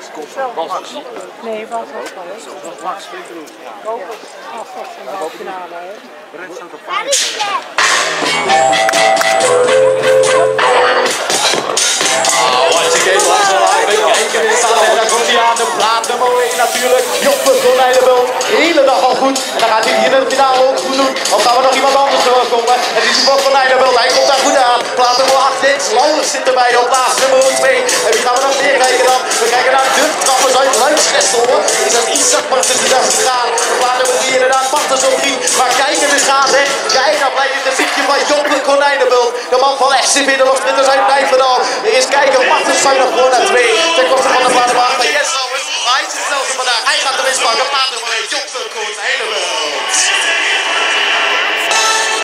Niet? Nee, was het wel. Dat was Max. Als een halve finale hè. Staat op. Hartstikke belangrijk. Kijken is aan en dan komt hij aan de plaat nummer 1 natuurlijk. Joppe de hele dag al goed. En dan gaat hij hier in de finale ook goed doen. Of gaan we nog iemand anders komen? Het is Joppe Konijnenbult, hij komt daar goed aan. Plaat nummer 8 is Laurens zit erbij op plaats nummer 2. De dag gaan? Plaat nummer 3 inderdaad, 3. Maar kijk eens gaan hè. Kijk, dan blijft het gezichtje van Joppe Konijnenbult. De man van FC Binnenlof, sprinters uit Nijverdal. Eerst kijken, Martens zuinig gewoon naar 2. Ten koste